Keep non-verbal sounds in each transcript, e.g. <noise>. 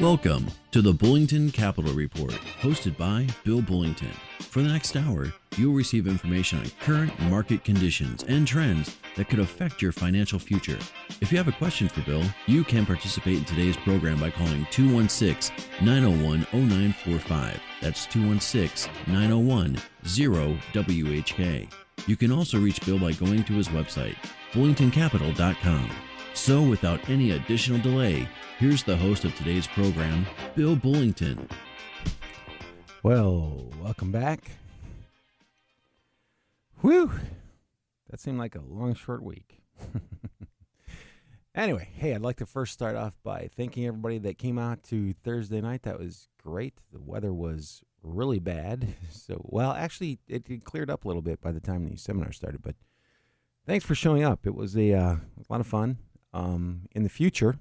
Welcome to the Bullington Capital Report, hosted by Bill Bullington. For the next hour, you'll receive information on current market conditions and trends that could affect your financial future. If you have a question for Bill, you can participate in today's program by calling 216 901 0945. That's 216 901 0WHK. You can also reach Bill by going to his website, bullingtoncapital.com. So, without any additional delay, here's the host of today's program, Bill Bullington. Well, welcome back. Whew, that seemed like a long, short week. <laughs> anyway, hey, I'd like to first start off by thanking everybody that came out to Thursday night. That was great. The weather was really bad. <laughs> So, well, actually, it, cleared up a little bit by the time the seminar started, but thanks for showing up. It was a, uh, a lot of fun. Um, in the future,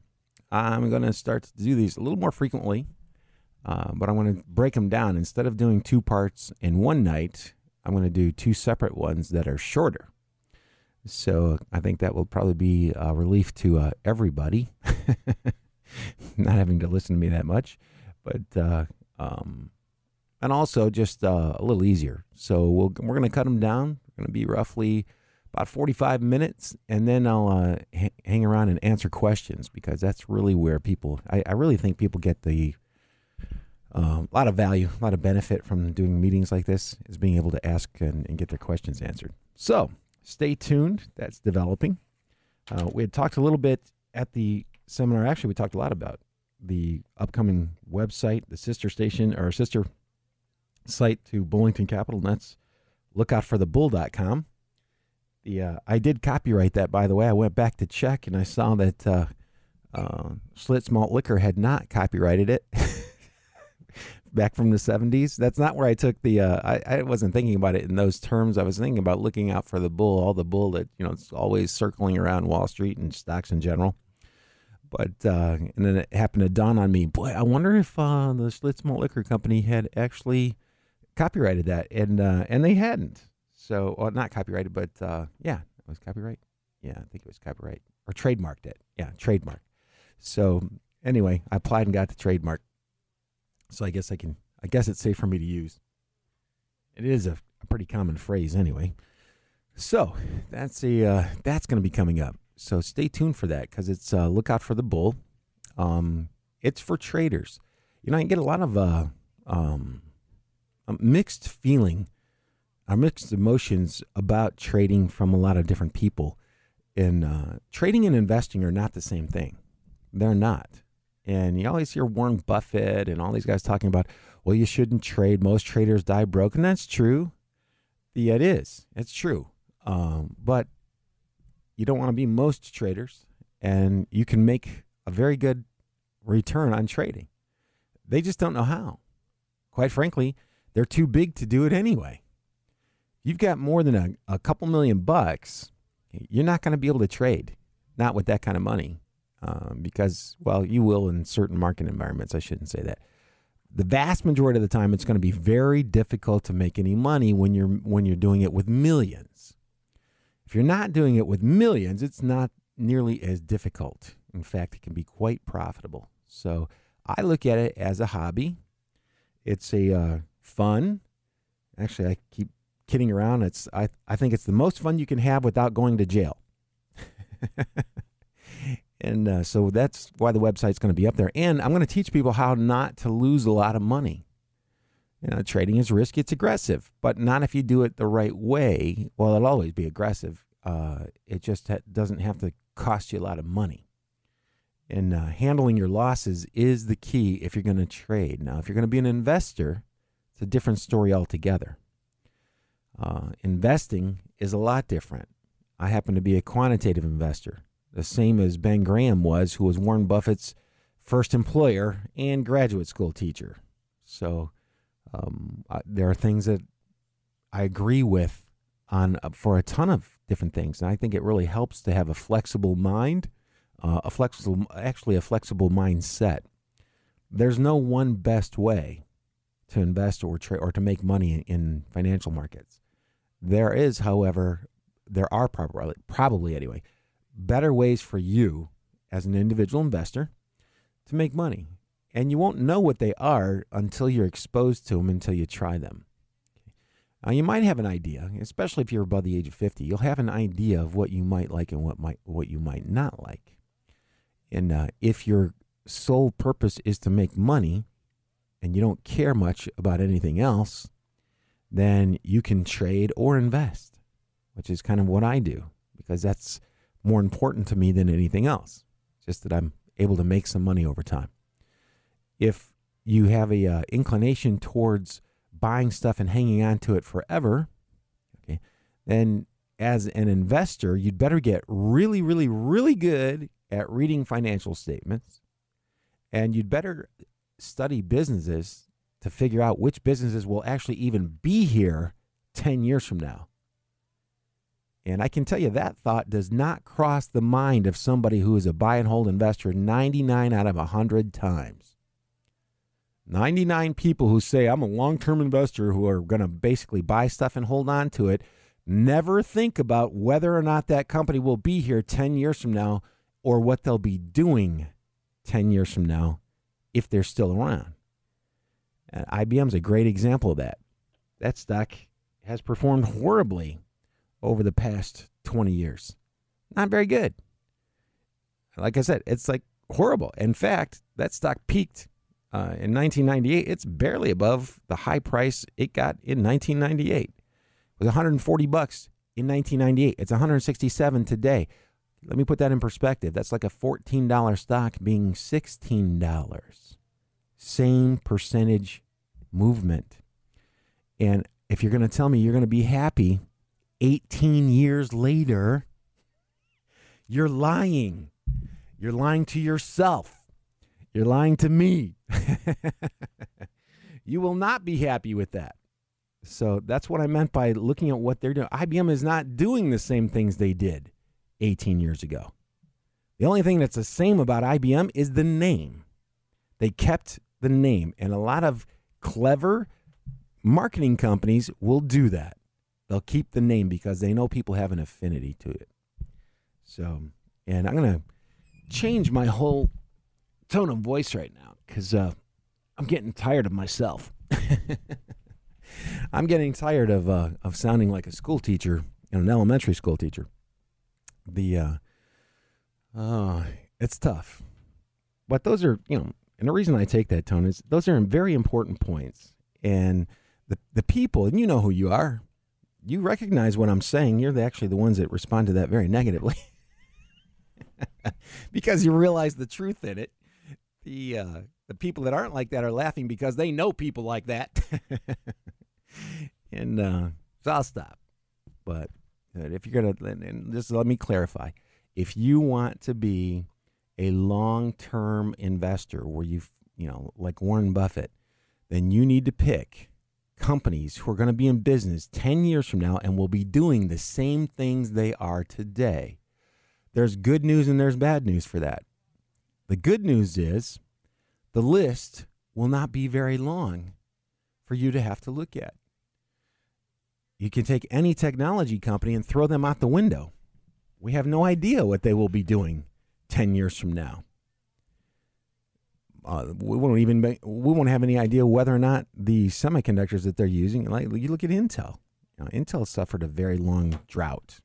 I'm going to start to do these a little more frequently, uh, but I'm going to break them down. Instead of doing two parts in one night, I'm going to do two separate ones that are shorter. So I think that will probably be a relief to uh, everybody, <laughs> not having to listen to me that much, but uh, um, and also just uh, a little easier. So we'll, we're going to cut them down. We're going to be roughly about 45 minutes, and then I'll uh, h- hang around and answer questions because that's really where people, I, I really think people get the um, a lot of value, a lot of benefit from doing meetings like this is being able to ask and, and get their questions answered. So stay tuned. That's developing. Uh, we had talked a little bit at the seminar. Actually, we talked a lot about the upcoming website, the sister station or sister site to Bullington Capital, and that's lookoutforthebull.com. The uh, I did copyright that, by the way. I went back to check and I saw that uh, uh, Schlitz Malt Liquor had not copyrighted it <laughs> back from the 70s. That's not where I took the. Uh, I, I wasn't thinking about it in those terms. I was thinking about looking out for the bull, all the bull that you know it's always circling around Wall Street and stocks in general. But uh, and then it happened to dawn on me. Boy, I wonder if uh, the Schlitz Malt Liquor Company had actually copyrighted that, and uh, and they hadn't. So, well, not copyrighted, but uh, yeah, it was copyright. Yeah, I think it was copyright or trademarked it. Yeah, trademark. So anyway, I applied and got the trademark. So I guess I can. I guess it's safe for me to use. It is a, a pretty common phrase anyway. So that's a uh, that's going to be coming up. So stay tuned for that because it's uh, look out for the bull. Um, it's for traders. You know, I get a lot of uh, um, a mixed feeling are mixed emotions about trading from a lot of different people. And uh, trading and investing are not the same thing. They're not. And you always hear Warren Buffett and all these guys talking about, well, you shouldn't trade. Most traders die broke. And that's true. Yeah, it is. It's true. Um, but you don't want to be most traders. And you can make a very good return on trading. They just don't know how. Quite frankly, they're too big to do it anyway you've got more than a, a couple million bucks, you're not going to be able to trade, not with that kind of money, um, because well, you will in certain market environments. I shouldn't say that. The vast majority of the time, it's going to be very difficult to make any money when you're when you're doing it with millions. If you're not doing it with millions, it's not nearly as difficult. In fact, it can be quite profitable. So I look at it as a hobby. It's a uh, fun. Actually, I keep kidding around. It's I I think it's the most fun you can have without going to jail. <laughs> and uh, so that's why the website's going to be up there. And I'm going to teach people how not to lose a lot of money. You know, trading is risky. It's aggressive, but not if you do it the right way. Well, it'll always be aggressive. Uh, it just ha- doesn't have to cost you a lot of money. And uh, handling your losses is the key if you're going to trade. Now, if you're going to be an investor, it's a different story altogether. Uh, investing is a lot different. I happen to be a quantitative investor, the same as Ben Graham was, who was Warren Buffett's first employer and graduate school teacher. So um, I, there are things that I agree with on uh, for a ton of different things, and I think it really helps to have a flexible mind, uh, a flexible, actually a flexible mindset. There's no one best way to invest or trade or to make money in, in financial markets. There is, however, there are probably, probably anyway, better ways for you as an individual investor to make money. And you won't know what they are until you're exposed to them, until you try them. Now, you might have an idea, especially if you're above the age of 50, you'll have an idea of what you might like and what, might, what you might not like. And uh, if your sole purpose is to make money and you don't care much about anything else, then you can trade or invest, which is kind of what I do because that's more important to me than anything else. Just that I'm able to make some money over time. If you have a uh, inclination towards buying stuff and hanging on to it forever, okay, then as an investor, you'd better get really, really, really good at reading financial statements. And you'd better study businesses to figure out which businesses will actually even be here 10 years from now. And I can tell you that thought does not cross the mind of somebody who is a buy and hold investor 99 out of 100 times. 99 people who say, I'm a long term investor who are going to basically buy stuff and hold on to it, never think about whether or not that company will be here 10 years from now or what they'll be doing 10 years from now if they're still around. And IBM's a great example of that. That stock has performed horribly over the past 20 years. Not very good. Like I said, it's like horrible. In fact, that stock peaked uh, in 1998, it's barely above the high price it got in 1998. It was 140 bucks in 1998. It's 167 today. Let me put that in perspective. That's like a $14 stock being $16. Same percentage movement. And if you're going to tell me you're going to be happy 18 years later, you're lying. You're lying to yourself. You're lying to me. <laughs> you will not be happy with that. So that's what I meant by looking at what they're doing. IBM is not doing the same things they did 18 years ago. The only thing that's the same about IBM is the name. They kept the name, and a lot of clever marketing companies will do that. They'll keep the name because they know people have an affinity to it. So, and I'm going to change my whole tone of voice right now because uh, I'm getting tired of myself. <laughs> I'm getting tired of uh, of sounding like a school teacher and an elementary school teacher. The uh, uh, it's tough, but those are you know, and the reason I take that tone is those are very important points, and the the people, and you know who you are, you recognize what I'm saying. You're the, actually the ones that respond to that very negatively. <laughs> because you realize the truth in it the uh, the people that aren't like that are laughing because they know people like that. <laughs> and uh, so I'll stop. But uh, if you're gonna, and just let me clarify, if you want to be a long-term investor, where you you know like Warren Buffett, then you need to pick companies who are going to be in business 10 years from now and will be doing the same things they are today. There's good news and there's bad news for that. The good news is the list will not be very long for you to have to look at. You can take any technology company and throw them out the window. We have no idea what they will be doing 10 years from now. Uh, we won't even we won't have any idea whether or not the semiconductors that they're using. Like you look at Intel, Intel suffered a very long drought,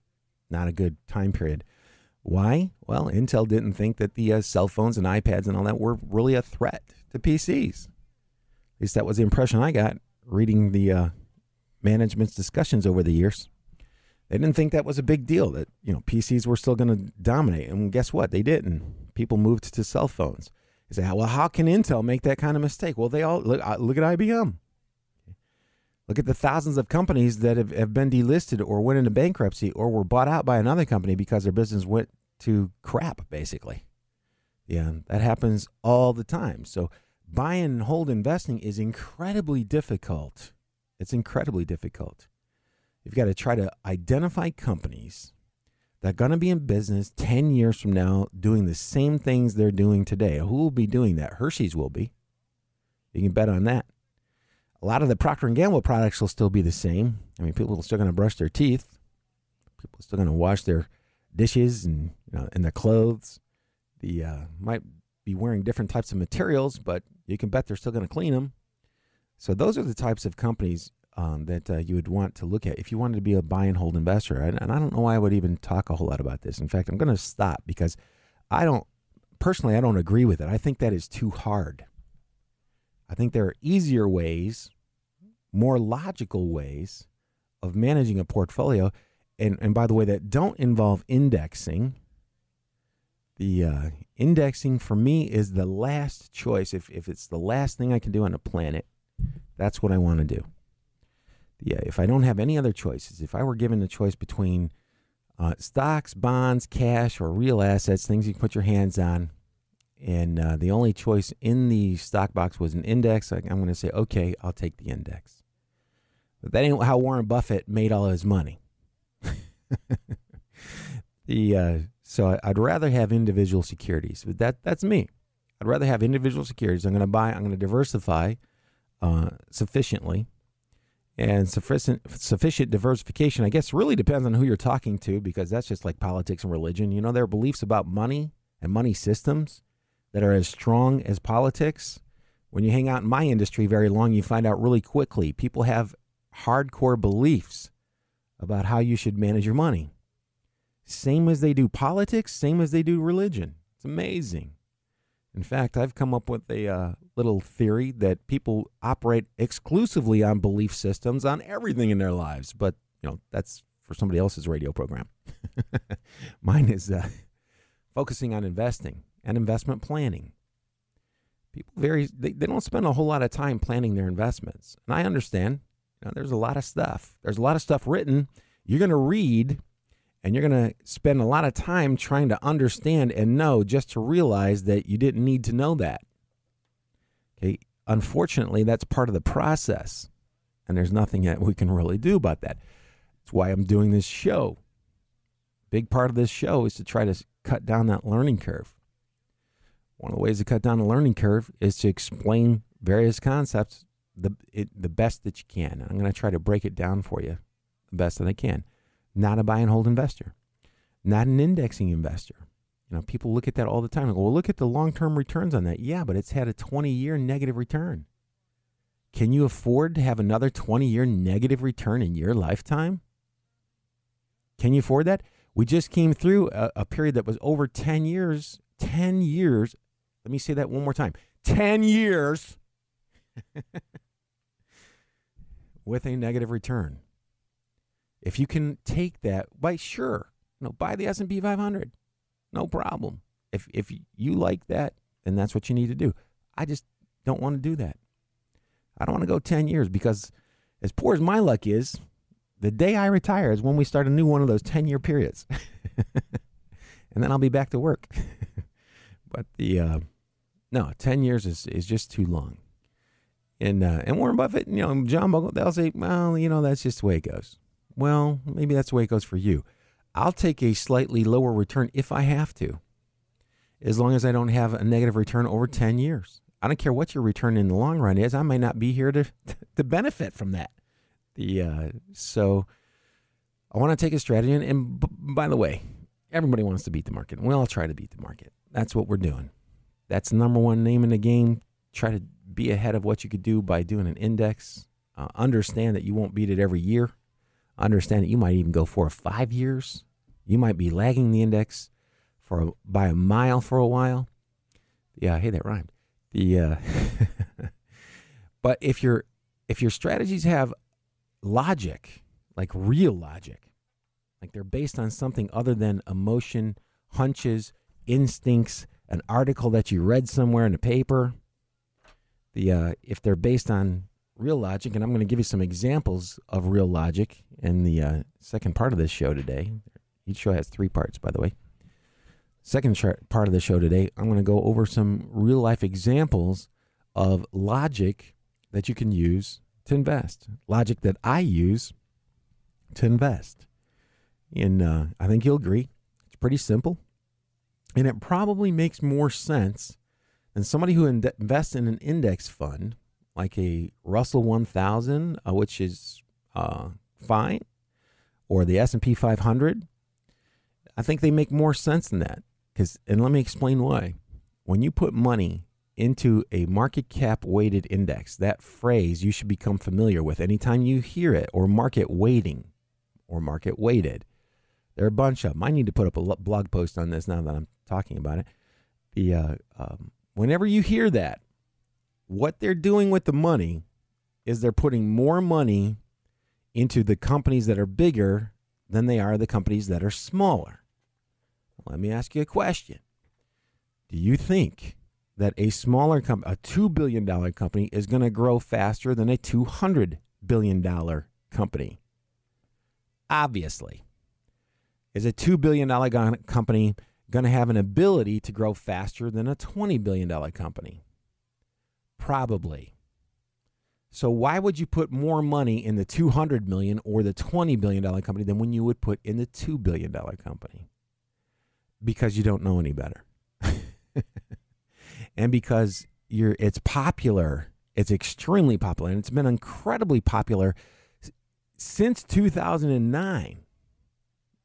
not a good time period. Why? Well, Intel didn't think that the uh, cell phones and iPads and all that were really a threat to PCs. At least that was the impression I got reading the uh, management's discussions over the years. They didn't think that was a big deal. That you know PCs were still going to dominate, and guess what? They didn't. People moved to cell phones. You say, well, how can Intel make that kind of mistake? Well, they all look. Look at IBM. Look at the thousands of companies that have, have been delisted or went into bankruptcy or were bought out by another company because their business went to crap, basically. Yeah, that happens all the time. So buy and hold investing is incredibly difficult. It's incredibly difficult. You've got to try to identify companies that are going to be in business 10 years from now doing the same things they're doing today. Who will be doing that? Hershey's will be. You can bet on that a lot of the Procter and Gamble products will still be the same. I mean, people are still going to brush their teeth. People are still going to wash their dishes and you know, and their clothes. The uh, might be wearing different types of materials, but you can bet they're still going to clean them. So those are the types of companies um, that uh, you would want to look at if you wanted to be a buy and hold investor. And, and I don't know why I would even talk a whole lot about this. In fact, I'm going to stop because I don't personally I don't agree with it. I think that is too hard. I think there are easier ways, more logical ways of managing a portfolio. And, and by the way, that don't involve indexing. The uh, indexing for me is the last choice. If, if it's the last thing I can do on the planet, that's what I want to do. Yeah, if I don't have any other choices, if I were given the choice between uh, stocks, bonds, cash, or real assets, things you can put your hands on, and uh, the only choice in the stock box was an index, I'm going to say, okay, I'll take the index. But that ain't how Warren Buffett made all his money. <laughs> the uh, so I'd rather have individual securities, but that that's me. I'd rather have individual securities. I'm going to buy. I'm going to diversify uh, sufficiently, and sufficient sufficient diversification. I guess really depends on who you're talking to, because that's just like politics and religion. You know, their beliefs about money and money systems that are as strong as politics. When you hang out in my industry very long, you find out really quickly people have hardcore beliefs about how you should manage your money. Same as they do politics, same as they do religion. It's amazing. In fact, I've come up with a uh, little theory that people operate exclusively on belief systems on everything in their lives. But, you know, that's for somebody else's radio program. <laughs> Mine is uh, focusing on investing and investment planning. People very they, they don't spend a whole lot of time planning their investments. And I understand. You know, there's a lot of stuff. There's a lot of stuff written. You're going to read and you're going to spend a lot of time trying to understand and know just to realize that you didn't need to know that. Okay? Unfortunately, that's part of the process. And there's nothing that we can really do about that. That's why I'm doing this show. Big part of this show is to try to cut down that learning curve. One of the ways to cut down the learning curve is to explain various concepts the it, the best that you can. And I'm going to try to break it down for you the best that I can. Not a buy and hold investor, not an indexing investor. You know, people look at that all the time and go, "Well, look at the long-term returns on that." Yeah, but it's had a 20-year negative return. Can you afford to have another 20-year negative return in your lifetime? Can you afford that? We just came through a, a period that was over 10 years, 10 years let me say that one more time 10 years <laughs> with a negative return. If you can take that, by sure, you know, buy the S&P 500. No problem. If if you like that, then that's what you need to do. I just don't want to do that. I don't want to go 10 years because as poor as my luck is, the day I retire is when we start a new one of those 10 year periods. <laughs> and then I'll be back to work. <laughs> but the uh, no, ten years is, is just too long. And uh, and Warren Buffett, you know, John Bogle, they'll say, well, you know, that's just the way it goes. Well, maybe that's the way it goes for you. I'll take a slightly lower return if I have to, as long as I don't have a negative return over ten years. I don't care what your return in the long run is. I might not be here to <laughs> to benefit from that. The uh, so I want to take a strategy, and, and b- by the way, everybody wants to beat the market. We all try to beat the market. That's what we're doing. That's number one name in the game. Try to be ahead of what you could do by doing an index. Uh, understand that you won't beat it every year. Understand that you might even go for five years. You might be lagging the index for a, by a mile for a while. Yeah, hey, that rhymed. The uh, <laughs> but if your if your strategies have logic, like real logic, like they're based on something other than emotion, hunches, instincts, an article that you read somewhere in a paper, the uh, if they're based on real logic, and I'm going to give you some examples of real logic in the uh, second part of this show today. Each show has three parts, by the way. Second part of the show today, I'm going to go over some real life examples of logic that you can use to invest. Logic that I use to invest. And uh, I think you'll agree. It's pretty simple. And it probably makes more sense than somebody who ind- invests in an index fund like a Russell 1000, uh, which is uh, fine, or the S&P 500. I think they make more sense than that. Cause, and let me explain why. When you put money into a market cap weighted index. That phrase you should become familiar with anytime you hear it, or market weighting, or market weighted. There are a bunch of them. I need to put up a blog post on this now that I'm talking about it. The uh, um, whenever you hear that, what they're doing with the money is they're putting more money into the companies that are bigger than they are the companies that are smaller. Let me ask you a question. Do you think that a smaller company, a $2 billion company, is going to grow faster than a $200 billion company? Obviously. Is a $2 billion company going to have an ability to grow faster than a $20 billion company? Probably. So why would you put more money in the 200 million or the 20 billion dollar company than when you would put in the 2 billion dollar company? Because you don't know any better. <laughs> and because you're it's popular. It's extremely popular and it's been incredibly popular since 2009.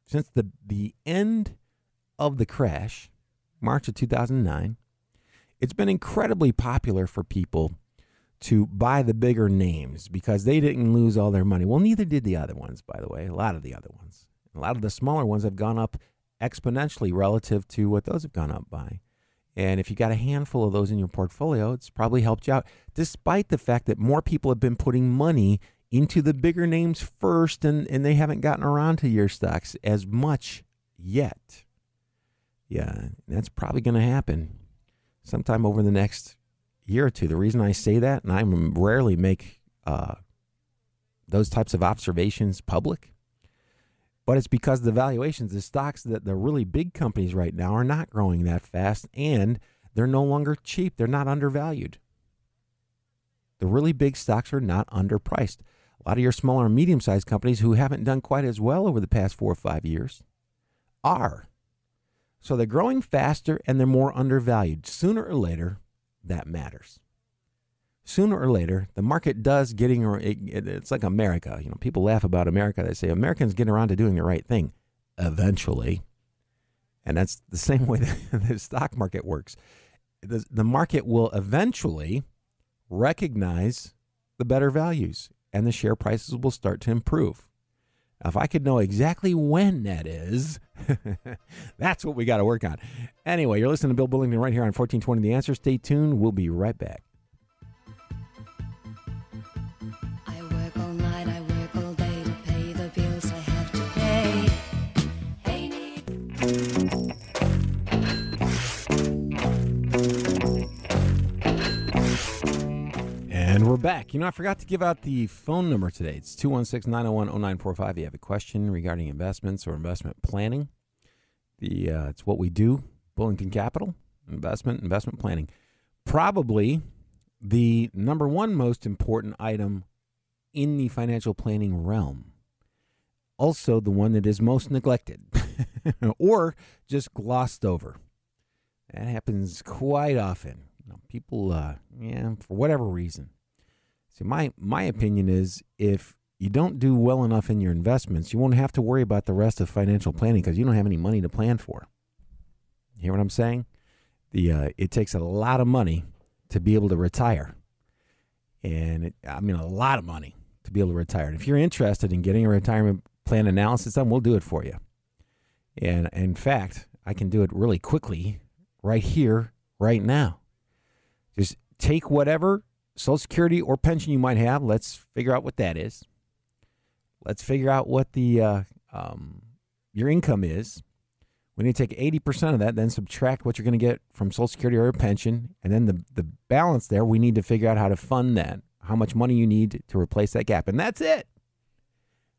Since the the end of the crash, March of 2009, it's been incredibly popular for people to buy the bigger names because they didn't lose all their money. Well, neither did the other ones, by the way. A lot of the other ones. A lot of the smaller ones have gone up exponentially relative to what those have gone up by. And if you got a handful of those in your portfolio, it's probably helped you out, despite the fact that more people have been putting money into the bigger names first and, and they haven't gotten around to your stocks as much yet. Yeah, that's probably going to happen sometime over the next year or two. The reason I say that, and I rarely make uh, those types of observations public, but it's because the valuations, the stocks that the really big companies right now are not growing that fast and they're no longer cheap. They're not undervalued. The really big stocks are not underpriced. A lot of your smaller and medium sized companies who haven't done quite as well over the past four or five years are. So they're growing faster and they're more undervalued. Sooner or later, that matters. Sooner or later, the market does getting, it's like America. You know, people laugh about America. They say Americans get around to doing the right thing eventually. And that's the <laughs> same way the stock market works. The, the market will eventually recognize the better values and the share prices will start to improve. If I could know exactly when that is, <laughs> that's what we got to work on. Anyway, you're listening to Bill Bullington right here on 1420 The Answer. Stay tuned. We'll be right back. We're back. You know, I forgot to give out the phone number today. It's 216 901 0945. You have a question regarding investments or investment planning. The uh, It's what we do, Bullington Capital, investment, investment planning. Probably the number one most important item in the financial planning realm. Also, the one that is most neglected <laughs> or just glossed over. That happens quite often. You know, people, uh, yeah, for whatever reason, See, my my opinion is if you don't do well enough in your investments, you won't have to worry about the rest of financial planning because you don't have any money to plan for. You hear what I'm saying? The uh, it takes a lot of money to be able to retire, and it, I mean a lot of money to be able to retire. And if you're interested in getting a retirement plan analysis done, we'll do it for you. And in fact, I can do it really quickly right here, right now. Just take whatever Social Security or pension you might have. Let's figure out what that is. Let's figure out what the uh, um, your income is. We need to take 80% of that, then subtract what you're going to get from Social Security or your pension. And then the, the balance there, we need to figure out how to fund that, how much money you need to replace that gap. And that's it.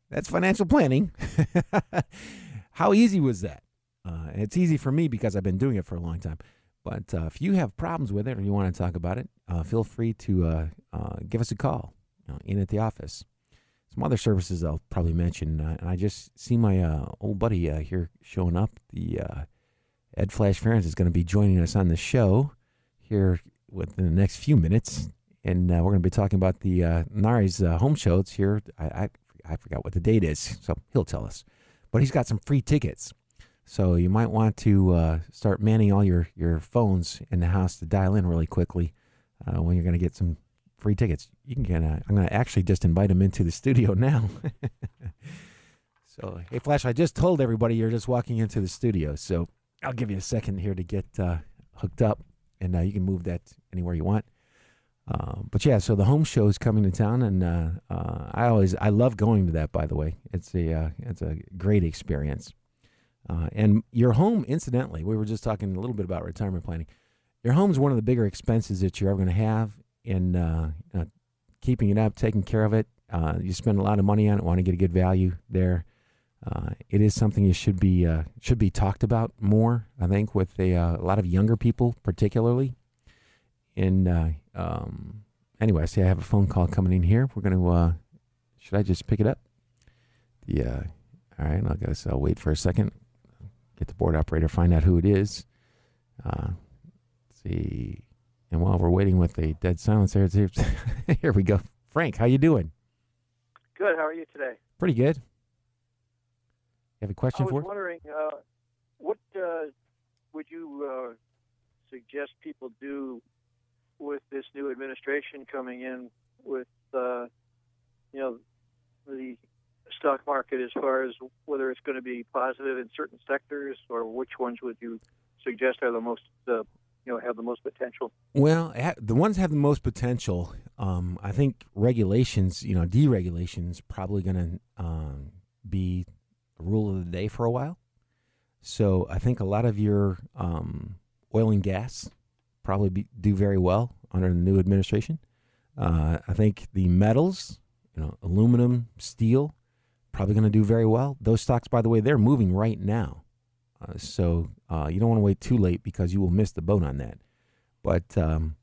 That's financial planning. <laughs> how easy was that? Uh, it's easy for me because I've been doing it for a long time. But uh, if you have problems with it or you want to talk about it, uh, feel free to uh, uh give us a call you know, in at the office. Some other services I'll probably mention. Uh, and I just see my old buddy here showing up. The Ed Flash Ferenc is going to be joining us on the show here within the next few minutes. And we're going to be talking about the NARI's home show. It's here. I, I, I forgot what the date is, so he'll tell us. But he's got some free tickets So you might want to uh, start manning all your, your phones in the house to dial in really quickly uh, when you're going to get some free tickets. You can get. I'm going to actually just invite them into the studio <laughs> now. so hey, Flash, I just told everybody you're just walking into the studio. So I'll give you a second here to get uh, hooked up, and uh, you can move that anywhere you want. Uh, but yeah, so the home show is coming to town, and uh, uh, I always I love going to that. By the way, it's a uh, it's a great experience. Uh, and your home, incidentally, we were just talking a little bit about retirement planning. Your home is one of the bigger expenses that you're ever going to have in uh, keeping it up, taking care of it. you spend a lot of money on it, want to get a good value there. it is something you should be should be talked about more. I think with a, a lot of younger people, particularly and uh, um, anyway, I see I have a phone call coming in here. We're going to, uh, should I just pick it up? Yeah. All right. I guess I'll wait for a second. Get the board operator, find out who it is. Uh, see. And while we're waiting with the dead silence here, <laughs> here we go. Frank, how you doing? Good. How are you today? Pretty good. You have a question for? I was for? wondering, uh, what uh, would you uh, suggest people do with this new administration coming in with uh, you know the stock market as far as whether it's going to be positive in certain sectors or which ones would you suggest are the most uh, you know have the most potential well the ones have the most potential um, i think regulations you know deregulation is probably going to um, be rule of the day for a while so i think a lot of your um, oil and gas probably be, do very well under the new administration. Uh, I think the metals, you know, aluminum, steel, probably going to do very well. Those stocks, by the way, they're moving right now. Uh, so uh, you don't want to wait too late because you will miss the boat on that. But um,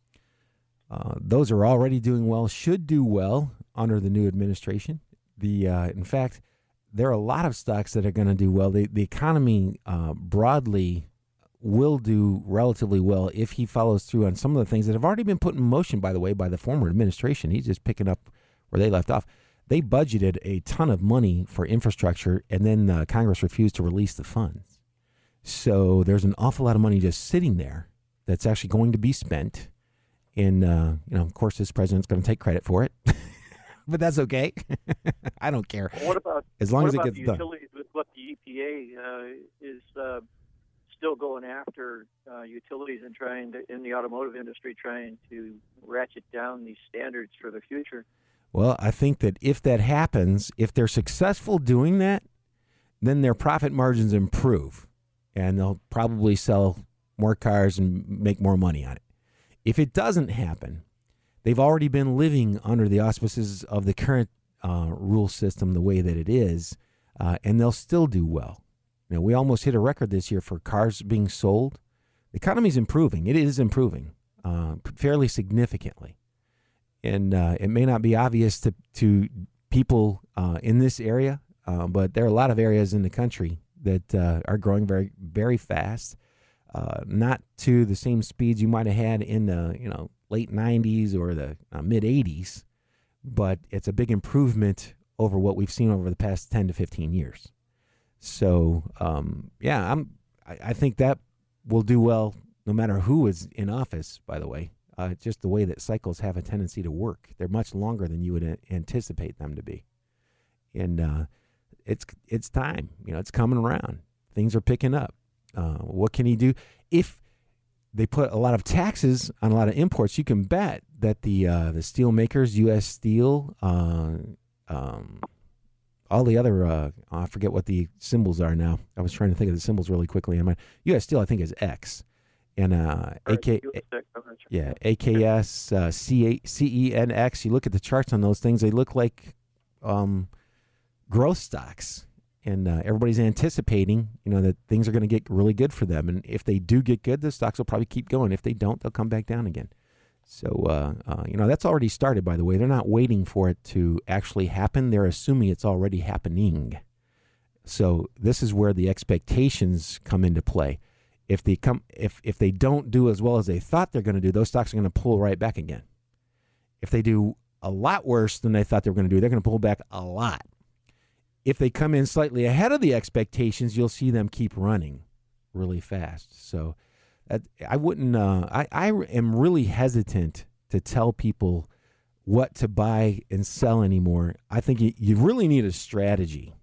uh, those are already doing well, should do well under the new administration. The uh, in fact, there are a lot of stocks that are going to do well. The the economy uh, broadly will do relatively well if he follows through on some of the things that have already been put in motion, by the way, by the former administration. He's just picking up where they left off. They budgeted a ton of money for infrastructure, and then uh, Congress refused to release the funds. So there's an awful lot of money just sitting there that's actually going to be spent. And, uh, you know, of course, this president's going to take credit for it. <laughs> but that's okay. <laughs> I don't care. What about as long as it gets the done? Utilities with what the EPA uh, is uh, still going after uh, utilities and trying to, in the automotive industry, trying to ratchet down these standards for the future. Well, I think that if that happens, if they're successful doing that, then their profit margins improve and they'll probably sell more cars and make more money on it. If it doesn't happen, they've already been living under the auspices of the current uh, rule system the way that it is, uh, and they'll still do well. Know, we almost hit a record this year for cars being sold. The economy's improving. It is improving uh, fairly significantly, and uh, it may not be obvious to to people uh, in this area, uh, but there are a lot of areas in the country that uh, are growing very very fast. Uh, not to the same speeds you might have had in the you know late 90s or the mid 80s, but it's a big improvement over what we've seen over the past 10 to 15 years. So um, yeah, I'm. I, I, think that will do well no matter who is in office. By the way, uh, just the way that cycles have a tendency to work, they're much longer than you would a- anticipate them to be, and uh, it's it's time. You know, it's coming around. Things are picking up. Uh, what can he do if? They put a lot of taxes on a lot of imports. You can bet that the uh, the steel makers, U.S. Steel, uh, um, all the other uh, I forget what the symbols are now. I was trying to think of the symbols really quickly. My U.S. Steel, I think is X, and uh, AK, yeah, AKS, uh, CENX. You look at the charts on those things; they look like um, growth stocks, and uh, everybody's anticipating, you know, that things are going to get really good for them. And if they do get good, the stocks will probably keep going. If they don't, they'll come back down again. So, uh, uh, you know, that's already started, by the way. They're not waiting for it to actually happen, they're assuming it's already happening. So, this is where the expectations come into play. If they come, if if they don't do as well as they thought they're going to do, those stocks are going to pull right back again. If they do a lot worse than they thought they were going to do, they're going to pull back a lot. if they come in slightly ahead of the expectations, you'll see them keep running really fast. So that, I wouldn't. Uh, I I am really hesitant to tell people what to buy and sell anymore. I think you, you really need a strategy.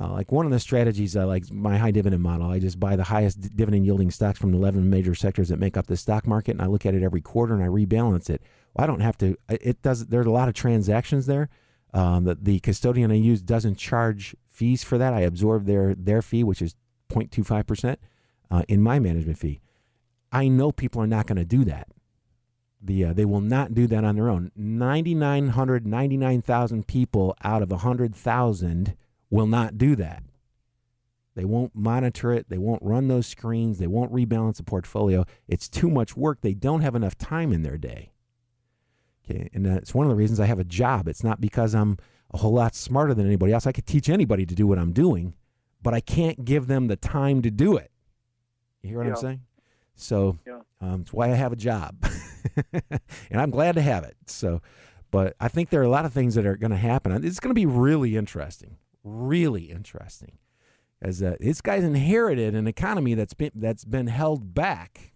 Uh, like one of the strategies I like my high dividend model. I just buy the highest dividend yielding stocks from the 11 major sectors that make up the stock market, and I look at it every quarter and I rebalance it. Well, I don't have to. It does. There's a lot of transactions there. Um, the, the custodian I use doesn't charge fees for that. I absorb their their fee, which is 0.25 percent, uh, in my management fee. I know people are not going to do that. The uh, they will not do that on their own. 9,900, 99,000 people out of 100,000 will not do that. They won't monitor it. They won't run those screens. They won't rebalance the portfolio. It's too much work. They don't have enough time in their day. Okay, and that's one of the reasons I have a job. It's not because I'm a whole lot smarter than anybody else. I could teach anybody to do what I'm doing, but I can't give them the time to do it. You hear what Yeah. I'm saying? So Yeah. um, it's why I have a job, <laughs> and I'm glad to have it. So, but I think there are a lot of things that are going to happen. It's going to be really interesting, really interesting, as uh, this guy's inherited an economy that's been that's been held back,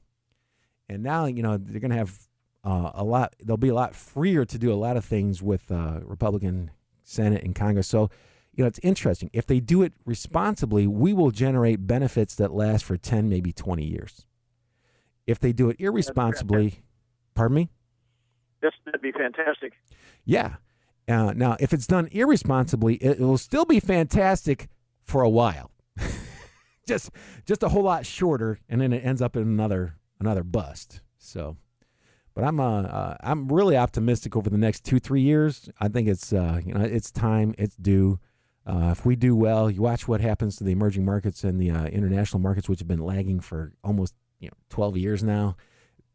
and now you know they're going to have uh, a lot. They'll be a lot freer to do a lot of things with uh, Republican Senate and Congress. So, you know, it's interesting. If they do it responsibly, we will generate benefits that last for ten, maybe twenty years. If they do it irresponsibly, pardon me. That's, that'd be fantastic. Yeah. Uh, now, if it's done irresponsibly, it, will still be fantastic for a while. <laughs> just, just a whole lot shorter, and then it ends up in another another bust. So, but I'm uh, uh I'm really optimistic over the next two three years. I think it's uh you know it's time, it's due. Uh, if we do well, you watch what happens to the emerging markets and the uh, international markets, which have been lagging for almost you know 12 years now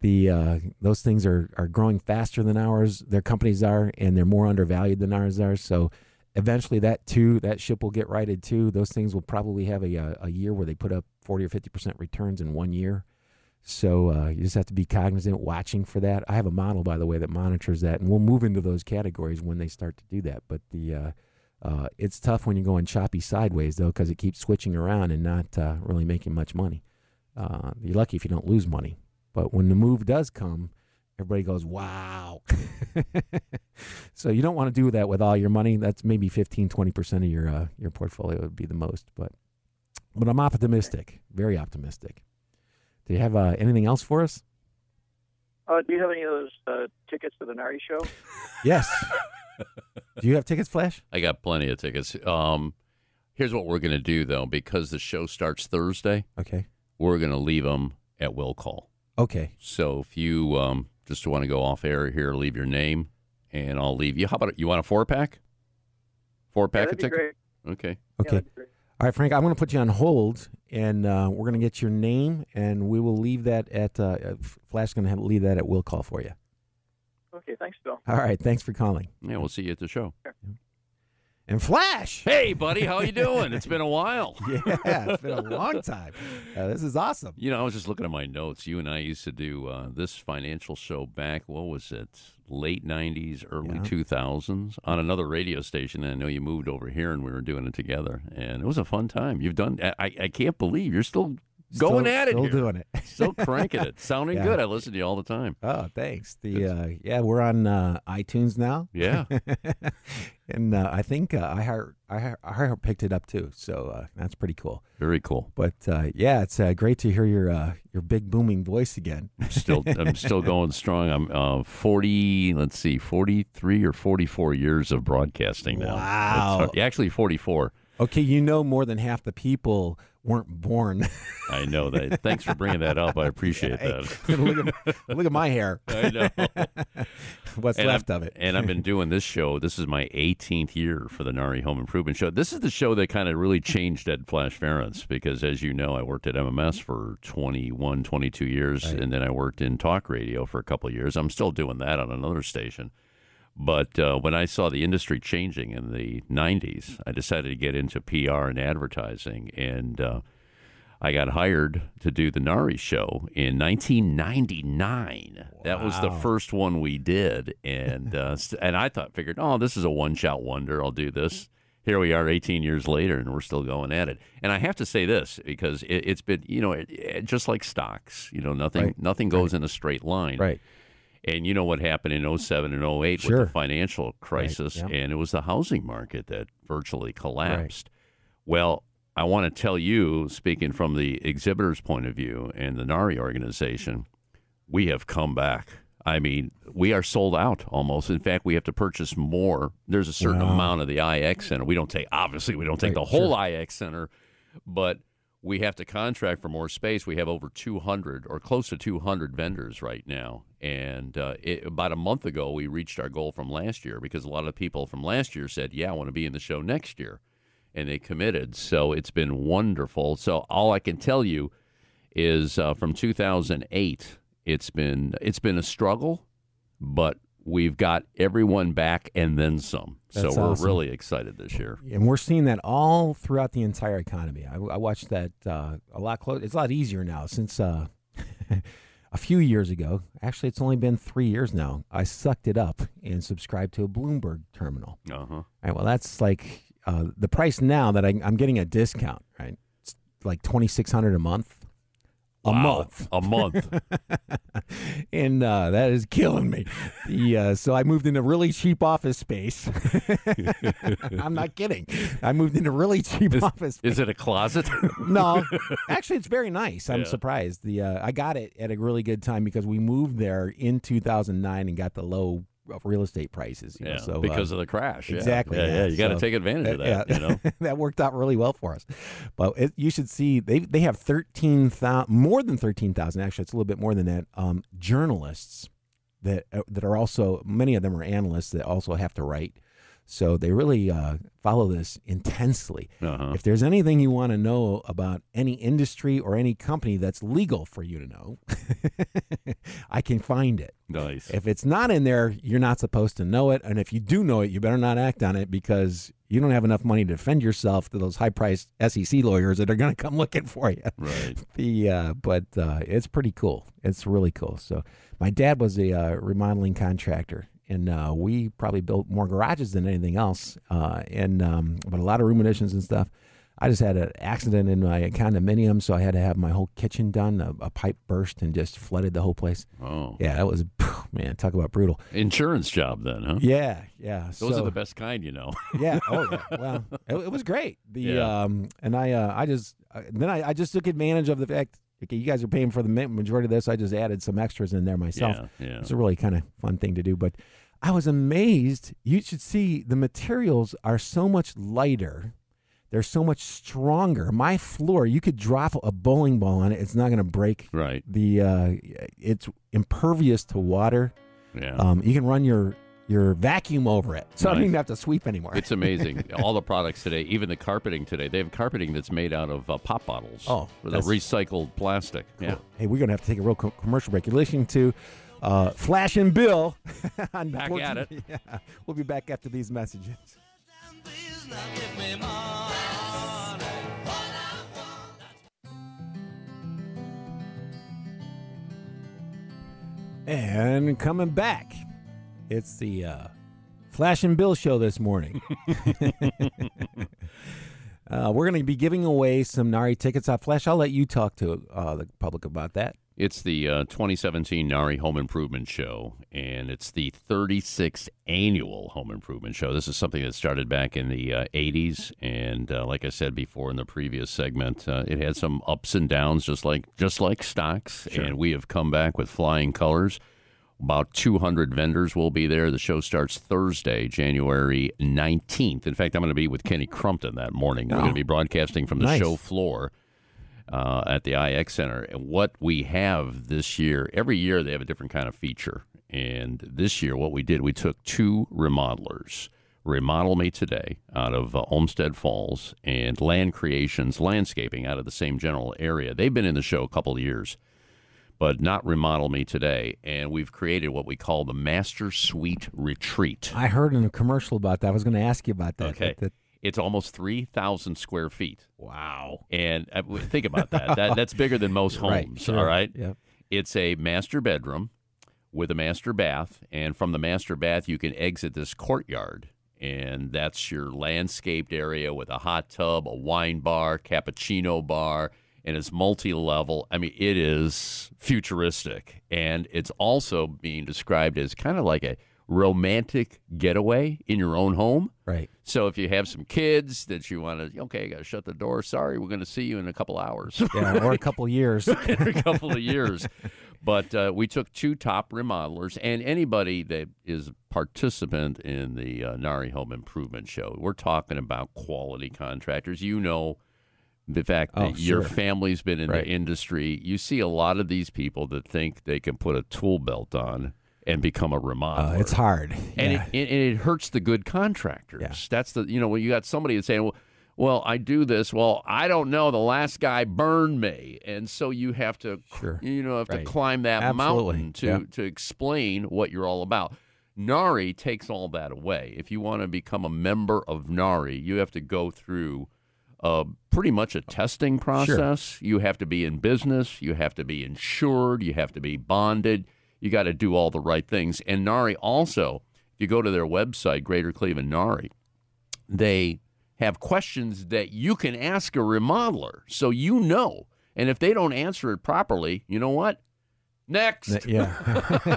the uh, those things are are growing faster than ours. Their companies are, and they're more undervalued than ours are. So eventually, that too, that ship will get righted too. Those things will probably have a a, a year where they put up forty or fifty percent returns in one year. So uh, you just have to be cognizant, watching for that. I have a model, by the way, that monitors that, and we'll move into those categories when they start to do that. But the uh, uh, it's tough when you're going choppy sideways though, because it keeps switching around and not uh, really making much money. Uh, you're lucky if you don't lose money. But when the move does come, everybody goes, wow. <laughs> so you don't want to do that with all your money. That's maybe 15, 20% of your, uh, your portfolio would be the most. But, but I'm optimistic, very optimistic. Do you have uh, anything else for us? Uh, do you have any of those uh, tickets to the Nari show? Yes. do you have tickets, Flash? I got plenty of tickets. Um, here's what we're going to do, though, because the show starts Thursday, Okay. we're going to leave them at will call. Okay. So if you um, just want to go off air here, leave your name, and I'll leave you. How about you want a four pack? Four pack that'd of tickets? great. Okay. Yeah, Okay. that'd be great. All right, Frank, I'm going to put you on hold, and uh, we're going to get your name, and we will leave that at uh, uh, Flash. Going to have leave that at will call for you. Okay, thanks, Bill. All right, thanks for calling. Yeah, we'll see you at the show. And Flash. Hey, buddy, how you doing? it's been a while. <laughs> Yeah, it's been a long time. Uh, this is awesome. You know, I was just looking at my notes. You and I used to do uh, this financial show back, what was it, late 90s, early Yeah. 2000s on another radio station. And I know you moved over here and we were doing it together. And it was a fun time. You've done, I, I can't believe you're still going Still- at it Still here. doing it. <laughs> Still cranking it. Sounding Yeah. good. I listen to you all the time. Oh, thanks. The uh, yeah, we're on uh, iTunes now. Yeah. <laughs> and uh, I think uh, iHeart iHeart iHeart picked it up too. So uh, that's pretty cool. Very cool. But uh, yeah, it's uh, great to hear your uh, your big booming voice again. Still, I'm still going strong. I'm uh, 40, let's see, 43 or 44 years of broadcasting now. Wow. Actually, 44. Okay, you know more than half the people weren't born. I know that. Thanks for bringing that up. I appreciate Hey, that. <laughs> look at look at my hair. <laughs> I know. <laughs> What's And left I'm- of it? And I've been doing this show. This is my 18th year for the Nari Home Improvement Show. This is the show that kind of really changed Ed Flash Ferenc because, as you know, I worked at MMS for 21, 22 years, Right. and then I worked in talk radio for a couple of years. I'm still doing that on another station. But uh, when I saw the industry changing in the 90s, I decided to get into PR and advertising. And uh, I got hired to do the Nari show in 1999. That was the first one we did, and <laughs> uh, and I thought, figured, oh, this is a one shot wonder. I'll do this. here we are 18 years later and we're still going at it. And I have to say this because it, has been, you know, it, it, just like stocks, you know, nothing Right. nothing goes in a straight line. Right. And you know what happened in 07 and 08 Sure. with the financial crisis, yeah. and it was the housing market that virtually collapsed. Well, I want to tell you, speaking from the exhibitor's point of view and the NARI organization, we have come back. I mean, we are sold out almost. In fact, we have to purchase more. There's a certain Wow. amount of the IX Center. We don't take, obviously, we don't take Right, the whole sure. IX Center, but we have to contract for more space. We have over 200 or close to 200 vendors right now. And uh, it, about a month ago, we reached our goal from last year because a lot of people from last year said, Yeah, I want to be in the show next year. And they committed. So it's been wonderful. So all I can tell you is uh, from 2008, it's been it's been a struggle, but we've got everyone back and then some. That's so we're awesome. really excited this year. And we're seeing that all throughout the entire economy. I, I watched that uh, a lot close. It's a lot easier now since uh, <laughs> a few years ago. Actually, it's only been three years now. I sucked it up and subscribed to a Bloomberg terminal. Uh huh. All right, well, that's like uh, the price now that I, I'm getting a discount. Right, it's like twenty six hundred a month. A month. A month. <laughs> and uh, that is killing me. The, uh, so I moved into really cheap office space. <laughs> I'm not kidding. I moved into really cheap office. Space. Is it a closet? <laughs> no, actually, it's very nice. I'm Yeah. surprised. The uh, I got it at a really good time because we moved there in 2009 and got the low real estate prices. You yeah, know, so because uh, of the crash. Yeah. exactly, Yeah, yeah. yeah. You got to So, take advantage of that. yeah, You know. <laughs> that worked out really well for us. But it, you should see they they have thirteen thousand, more than thirteen thousand. Actually, it's a little bit more than that. Um, journalists that uh, that are also many of them are analysts that also have to write. So they really uh, follow this intensely. Uh-huh. If there's anything you want to know about any industry or any company that's legal for you to know, <laughs> I can find it. Nice. If it's not in there, you're not supposed to know it. And if you do know it, you better not act on it because you don't have enough money to defend yourself to those high priced SEC lawyers that are going to come looking for you. Right. <laughs> The uh, but uh, it's pretty cool. It's really cool. So my dad was a uh, remodeling contractor, and uh, we probably built more garages than anything else, uh, and um, but a lot of room additions and stuff. I just had an accident in my condominium, so I had to have my whole kitchen done. A, a pipe burst and just flooded the whole place. Oh. Yeah, that was man. Talk about brutal. Insurance job then, huh? Yeah, yeah. Those so, are the best kind, you know. <laughs> yeah. Oh, <laughs> yeah. Well, it, it was great. The Yeah. um, and I uh, I just uh, then I, I just took advantage of the fact. Okay, you guys are paying for the majority of this. I just added some extras in there myself. Yeah, yeah. It's a really kind of fun thing to do. But I was amazed. You should see the materials are so much lighter. They're so much stronger. My floor, you could drop a bowling ball on it; it's not going to break. Right. The uh, it's impervious to water. Yeah. Um, you can run your your vacuum over it, so I don't even have to sweep anymore. It's amazing. <laughs> All the products today, even the carpeting today, they have carpeting that's made out of uh, pop bottles. Oh, with recycled plastic. Yeah. Hey, we're gonna have to take a real co- commercial break. You're listening to uh, Flash and Bill. <laughs> Back at it. <laughs> Yeah, we'll be back after these messages. And coming back, it's the uh, Flash and Bill show this morning. <laughs> uh, we're going to be giving away some Nari tickets. Uh, Flash, I'll let you talk to uh, the public about that. It's the uh, 2017 Nari Home Improvement Show, and it's the 36th annual Home Improvement Show. This is something that started back in the uh, 80s, and uh, like I said before in the previous segment, uh, it had some ups and downs, just like just like stocks. And we have come back with flying colors. About 200 vendors will be there. The show starts Thursday, January 19th. In fact, I'm going to be with Kenny Crumpton that morning. We're Oh. going to be broadcasting from the Nice. show floor uh, at the IX Center. And what we have this year, every year they have a different kind of feature. And this year, what we did, we took two remodelers, Remodel Me Today out of uh, Olmsted Falls and Land Creations Landscaping out of the same general area. They've been in the show a couple of years, but not Remodel Me Today. And we've created what we call the Master Suite Retreat. I heard in a commercial about that. I was going to ask you about that. Okay. That- that- It's almost 3,000 square feet. wow. And uh, think about <laughs> that. that. That's bigger than most homes, Right, sure. all right? Yep. It's a master bedroom with a master bath, and from the master bath, you can exit this courtyard. and that's your landscaped area with a hot tub, a wine bar, cappuccino bar, and it's multi-level. I mean, it is futuristic, and it's also being described as kind of like a romantic getaway in your own home. Right. So if you have some kids that you want to, okay, I got to shut the door. Sorry, we're going to see you in a couple hours. <laughs> Yeah, or a couple years. <laughs> in a couple of years. But uh, we took two top remodelers and anybody that is a participant in the uh, Nari Home Improvement Show. We're talking about quality contractors. You know, the fact that Oh, your sure. family's been in Right. the industry. You see a lot of these people that think they can put a tool belt on and become a remodeler. Uh, it's hard. and Yeah. it, it, it hurts the good contractors. Yeah. That's the you know when you got somebody that's saying, well, well, I do this. Well, I don't know. The last guy burned me, and so you have to, Sure. you know, have Right. to climb that Absolutely. mountain to Yeah. to explain what you're all about. Nari takes all that away. If you want to become a member of Nari, you have to go through uh, pretty much a testing process. You have to be in business. You have to be insured. You have to be bonded. You got to do all the right things. And Nari also, if you go to their website, Greater Cleveland Nari, they have questions that you can ask a remodeler so you know. And if they don't answer it properly, you know what? Next. yeah.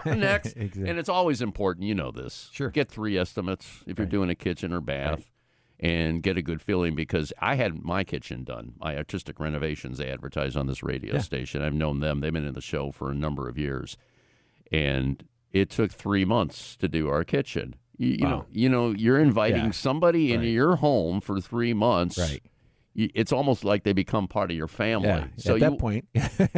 <laughs> Next. <laughs> Exactly. And it's always important, you know this. Sure. Get three estimates if you're doing a kitchen or bath and get a good feeling because I had my kitchen done. My artistic renovations they advertise on this radio Yeah. station. I've known them. They've been in the show for a number of years. And it took three months to do our kitchen. You, you know, you know, you're inviting Yeah. somebody into Right. your home for three months. Right. It's almost like they become part of your family. Yeah. So At you, that point,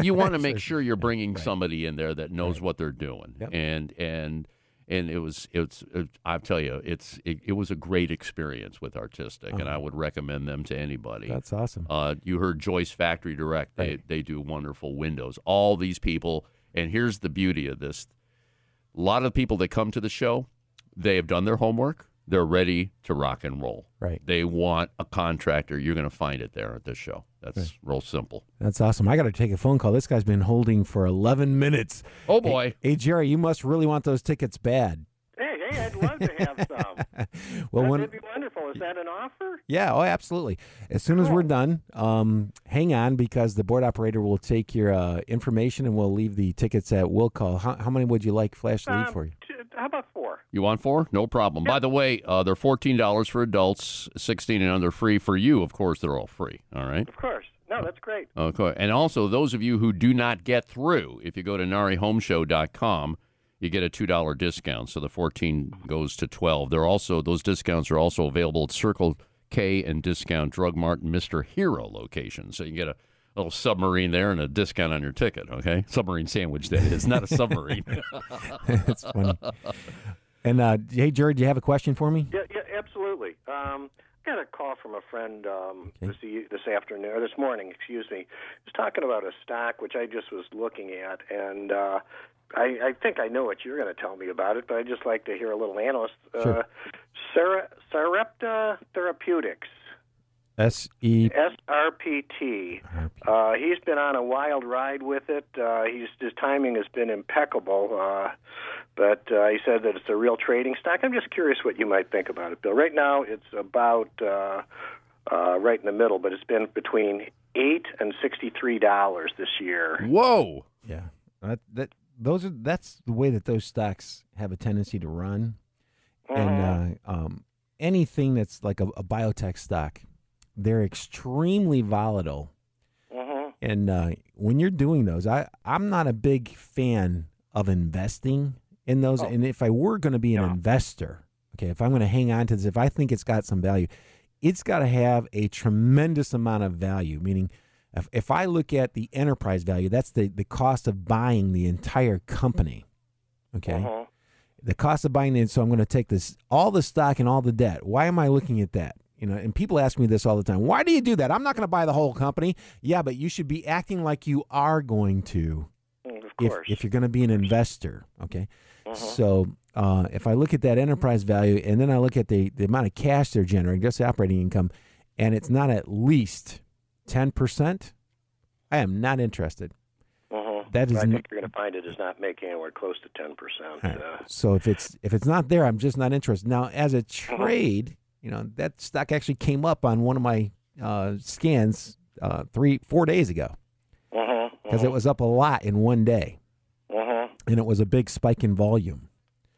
you <laughs> want to make sure you're bringing Right. somebody in there that knows Right. what they're doing Yep. and and and it was it's it, i tell you it's it, it was a great experience with artistic and i Uh-huh. would recommend them to anybody That's awesome. uh, you heard joyce factory direct they, they do wonderful windows all these people and here's the beauty of this a lot of people that come to the show they have done their homework they're ready to rock and roll Right. they want a contractor you're going to find it there at this show that's Right. real simple That's awesome. I got to take a phone call. This guy's been holding for 11 minutes. oh boy Hey, hey, Jerry, you must really want those tickets bad. Hey, hey, I'd love to have <laughs> some. well, That'd when be wonderful. Is that an offer? yeah, oh, absolutely. As soon as we're done, um, hang on because the board operator will take your uh, information and we'll leave the tickets at will call. How, how many would you like Flash to leave Um, for you? t- how about four? You want four? No problem. By the way, uh, they're fourteen dollars for adults, sixteen and under free for you. Of course, they're all free. All right. Of course. No, that's great. Okay. And also, those of you who do not get through, if you go to narihomeshow.com, you get a two dollar discount. So the fourteen goes to twelve. They're also those discounts are also available at Circle K and Discount Drug Mart and Mister Hero locations. So you can get a little submarine there and a discount on your ticket. Okay, submarine sandwich that is, not a submarine. <laughs> <laughs> That's funny. And uh, hey, Jerry, do you have a question for me? Yeah, yeah, absolutely. Um, I got a call from a friend um, Okay. this this afternoon or this morning, excuse me. He was talking about a stock which I just was looking at, and uh, I, I think I know what you're going to tell me about it, but I'd just like to hear a little analyst. Sure. Uh, Sarepta Therapeutics, S E. SRPT. Uh, he's been on a wild ride with it. Uh, he's, his timing has been impeccable. Uh, but uh, he said that it's a real trading stock. I'm just curious what you might think about it, Bill. Right now, it's about uh, uh, right in the middle, but it's been between eight and sixty-three dollars this year. Whoa. Yeah, that, that those are that's the way that those stocks have a tendency to run, Mhm. and uh, um, anything that's like a, a biotech stock, they're extremely volatile. Mhm. And uh, when you're doing those, I I'm not a big fan of investing in those. Oh. And if I were going to be an Yeah. investor, okay, if I'm going to hang on to this, if I think it's got some value, it's got to have a tremendous amount of value. Meaning, if, if I look at the enterprise value, that's the the cost of buying the entire company. Okay, Mhm. the cost of buying it. So I'm going to take this all the stock and all the debt. Why am I looking at that? You know, and people ask me this all the time. Why do you do that? I'm not going to buy the whole company. Yeah, but you should be acting like you are going to Mm, Of if, course. if you're going to be an investor. Okay, Mhm. so uh, if I look at that enterprise value and then I look at the the amount of cash they're generating, just the operating income, and it's not at least ten percent, I am not interested. Mhm. that is. I n- think you're going to find it is not making anywhere close to ten percent. All right. Uh, So if it's if it's not there, I'm just not interested. Now, as a Uh-huh. trade, you know that stock actually came up on one of my uh, scans uh, three four days ago uh-huh, because it was up a lot in one day, uh-huh. and it was a big spike in volume.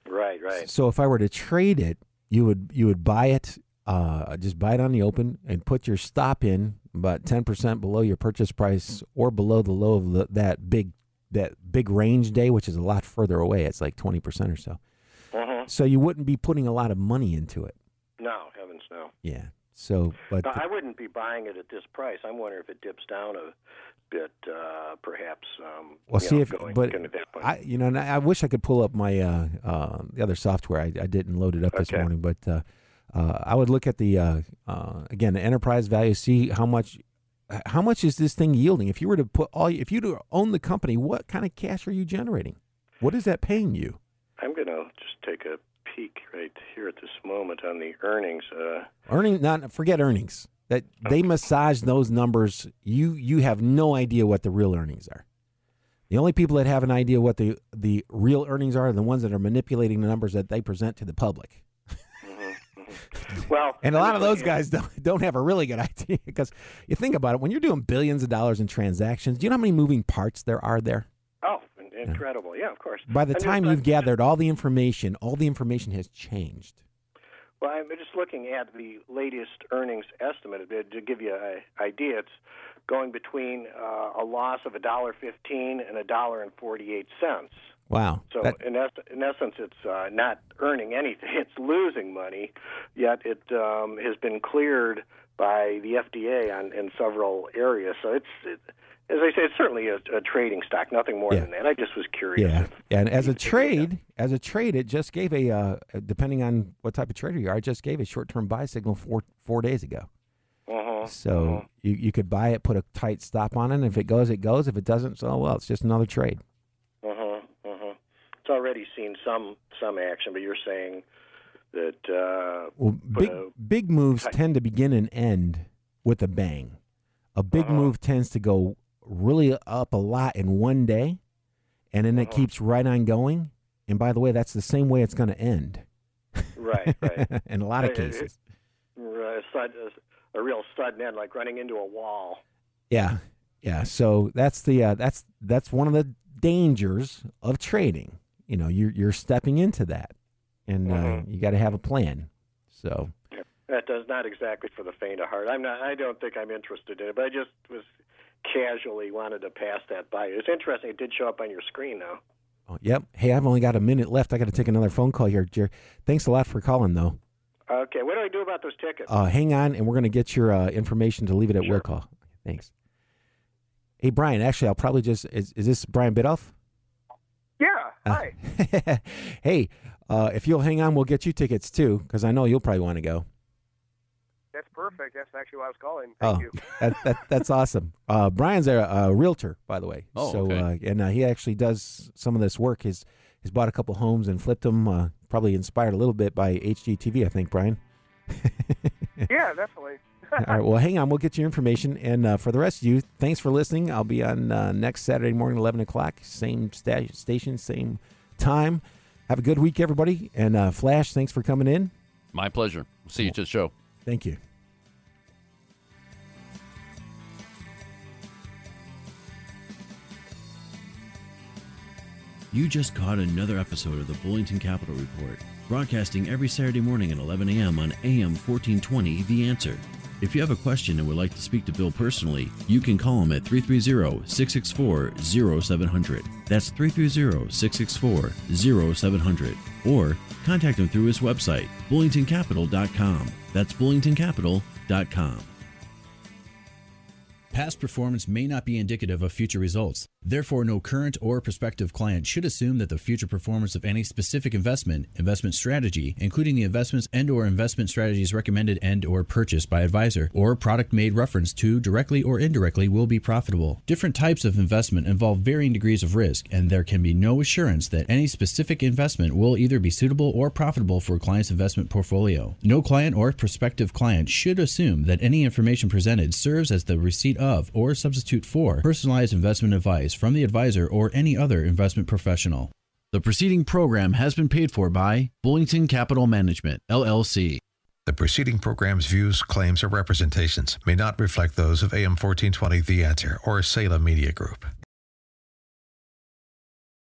Right, right. So if I were to trade it, you would you would buy it, uh, just buy it on the open and put your stop in about ten percent below your purchase price or below the low of the, that big that big range day, which is a lot further away. It's like twenty percent or so. Uh-huh. So you wouldn't be putting a lot of money into it. No, Yeah. So, but No, I wouldn't be buying it at this price. I'm wondering if it dips down a bit, uh, perhaps. Um, well, see know, if going, but going. I you know and I, I wish I could pull up my uh, uh, the other software. I, I didn't load it up this Okay. morning, but uh, uh, I would look at the uh, uh, again the enterprise value, see how much how much is this thing yielding. If you were to put all if you to own the company, what kind of cash are you generating? What is that paying you? I'm going to just take a peek right here at this moment on the earnings. Uh, Earning not forget earnings. That they massage those numbers. You you have no idea what the real earnings are. The only people that have an idea what the the real earnings are are the ones that are manipulating the numbers that they present to the public. well, <laughs> And a lot of those guys don't, don't have a really good <laughs> idea because you think about it when you're doing billions of dollars in transactions. Do you know how many moving parts there are there? Oh, incredible! Yeah, of course. By the time you've gathered all the information, all the information has changed. Well, I'm just looking at the latest earnings estimate to give you an idea. It's going between uh, a loss of a dollar fifteen and a dollar and forty-eight cents. Wow. So That- in, es- in essence, it's uh, not earning anything; <laughs> it's losing money. Yet it um, has been cleared by the FDA on in several areas. So it's, it, as I say, it's certainly a, a trading stock, nothing more Yeah. than that. I just was curious. yeah. And as a trade, as a trade, it just gave a uh, depending on what type of trader you are, it just gave a short term buy signal four four days ago. Uh-huh, So uh-huh. you, you could buy it, put a tight stop on it, and if it goes, it goes. If it doesn't, so well, it's just another trade. Uh-huh, uh-huh. It's already seen some some action, but you're saying that uh, Well, big uh, big moves I- tend to begin and end with a bang. A big Uh-huh. move tends to go really up a lot in one day, and then it Uh-huh. keeps right on going. And by the way, that's the same way it's going to end right, right, <laughs> in a lot of Uh, uh, cases. right, a, a, real sudden end, like running into a wall. Yeah, yeah. So that's the uh, that's that's one of the dangers of trading. You know, you're you're stepping into that, and uh, Mhm. you got to have a plan. So That does not exactly for the faint of heart. I'm not. I don't think I'm interested in it, but I just was casually wanted to pass that by. It's interesting. It did show up on your screen, though. Oh, yep. Hey, I've only got a minute left. I got to take another phone call here, Jer. Thanks a lot for calling, though. Okay, what do I do about those tickets? Uh, hang on, and we're going to get your uh, information to leave it at will call. Thanks. Hey, Brian. Actually, I'll probably just is, is this Brian Bidoff? Yeah. Uh, Hi. <laughs> hey, uh, if you'll hang on, we'll get you tickets too, because I know you'll probably want to go. That's perfect. That's actually why I was calling. Thank oh, you. <laughs> that, that that's awesome. Uh, Brian's a, a realtor, by the way. Oh, so okay. uh, and uh, he actually does some of this work. He's he's bought a couple homes and flipped them. Uh, probably inspired a little bit by HGTV, I think, Brian. <laughs> Yeah, definitely. All right. Well, hang on. We'll get your information. And uh, for the rest of you, thanks for listening. I'll be on uh, next Saturday morning, 11 o'clock. Same sta- station, same time. Have a good week, everybody. And uh, Flash, thanks for coming in. My pleasure. See you at the show. Thank you. You just caught another episode of the Bullington Capital Report, broadcasting every Saturday morning at 11 a.m. on AM 1420 The Answer. If you have a question and would like to speak to Bill personally, you can call him at 330 664 0700. That's 330 664 0700. Or contact him through his website, bullingtoncapital.com. That's bullingtoncapital.com. Past performance may not be indicative of future results. Therefore, no current or prospective client should assume that the future performance of any specific investment, investment strategy, including the investments and or investment strategies recommended and or purchased by advisor, or product made reference to directly or indirectly will be profitable. Different types of investment involve varying degrees of risk, and there can be no assurance that any specific investment will either be suitable or profitable for a client's investment portfolio. No client or prospective client should assume that any information presented serves as the receipt of or substitute for personalized investment advice from the advisor or any other investment professional. The preceding program has been paid for by Bullington Capital Management, LLC. The preceding program's views, claims, or representations may not reflect those of AM 1420 The Answer or Salem Media Group.